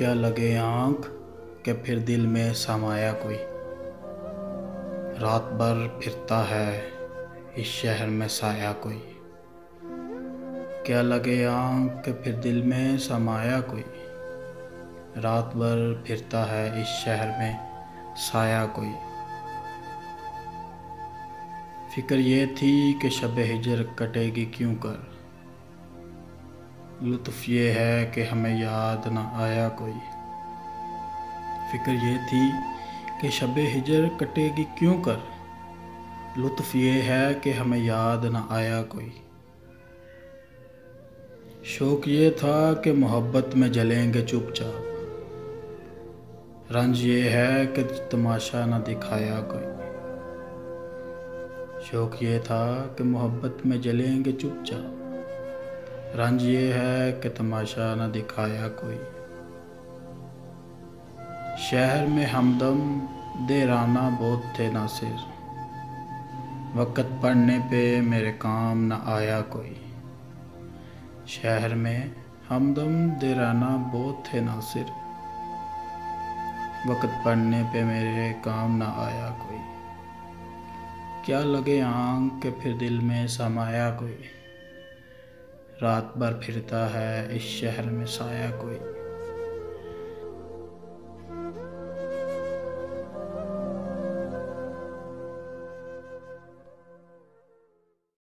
क्या लगे आँख के फिर दिल में समाया कोई? रात भर फिरता है इस शहर में साया कोई। क्या लगे आँख के फिर दिल में समाया कोई? रात भर फिरता है इस शहर में साया कोई। फ़िक्र ये थी कि शब हिजर कटेगी क्यों कर? लुत्फ़ ये है कि हमें याद ना आया कोई। फ़िक्र ये थी कि शब हिजर कटेगी क्यों कर? लुत्फ़ ये है कि हमें याद न आया कोई। शौक ये था कि मोहब्बत में जलेंगे चुपचाप। रंज ये है कि तमाशा ना दिखाया कोई। शौक ये था कि मोहब्बत में जलेंगे चुपचाप। रंज ये है कि तमाशा न दिखाया कोई। शहर में हमदम देराना बहुत थे नासिर। वक़्त पढ़ने पे मेरे काम न आया कोई। शहर में हमदम देराना बहुत थे नासिर। वक़्त पढ़ने पे मेरे काम न आया कोई। क्या लगे आँख के फिर दिल में समाया कोई। रात भर फिरता है इस शहर में साया कोई।